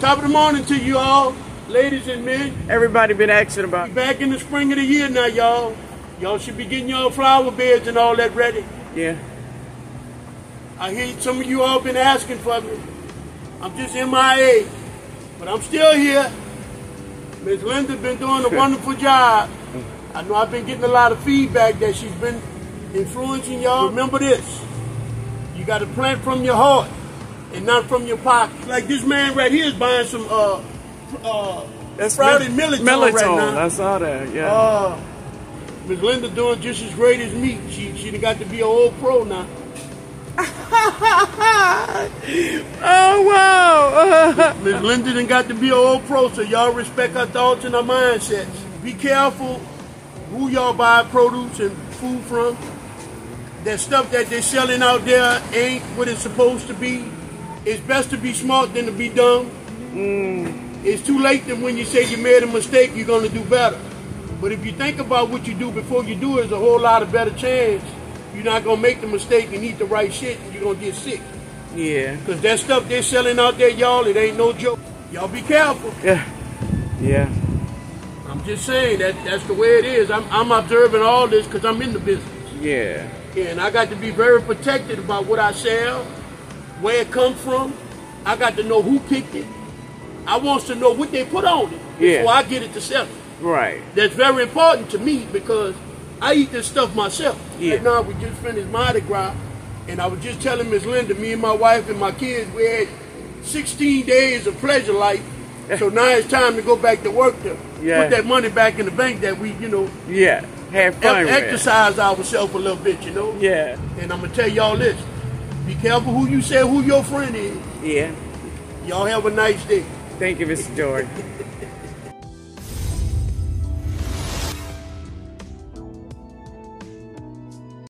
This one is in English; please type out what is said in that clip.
Top of the morning to you all, ladies and men. Everybody been asking about. Back in the spring of the year now, y'all. Y'all should be getting your flower beds and all that ready. Yeah. I hear some of you all been asking for me. I'm just MIA, but I'm still here. Miss Linda's been doing a wonderful job. I know I've been getting a lot of feedback that she's been influencing y'all. Remember this. You got to plant from your heart and not from your pocket. Like this man right here is buying some uh uh That's sprouted millet mirliton. right now. I saw that. Yeah. Uh, Miss Linda doing just as great as me. She she got to be an old pro now. oh wow. Miss Linda done got to be an old pro, so y'all respect her thoughts and her mindsets. Be careful who y'all buy produce and food from. That stuff that they're selling out there ain't what it's supposed to be. It's best to be smart than to be dumb. Mm. It's too late that when you say you made a mistake, you're gonna do better. But if you think about what you do before you do it, there's a whole lot of better chance you're not gonna make the mistake and eat the right shit and you're gonna get sick. yeah. Cause that stuff they're selling out there, y'all, it ain't no joke. Y'all be careful. Yeah. Yeah. I'm just saying that that's the way it is. I'm, I'm observing all this because I'm in the business. Yeah. And I got to be very protected about what I sell, where it comes from. I got to know who picked it. I want to know what they put on it Yeah. before I get it to sell it. Right. That's very important to me because I eat this stuff myself. Yeah. Right now we just finished Mardi Gras, and I was just telling Miss Linda, me and my wife and my kids, we had 16 days of pleasure life. So now it's time to go back to work to Yeah. put that money back in the bank that we, you know, Yeah. Have fun with. exercise ourselves a little bit, you know. Yeah. And I'm gonna tell y'all this: be careful who you say who your friend is. Yeah. Y'all have a nice day. Thank you, Mr. George.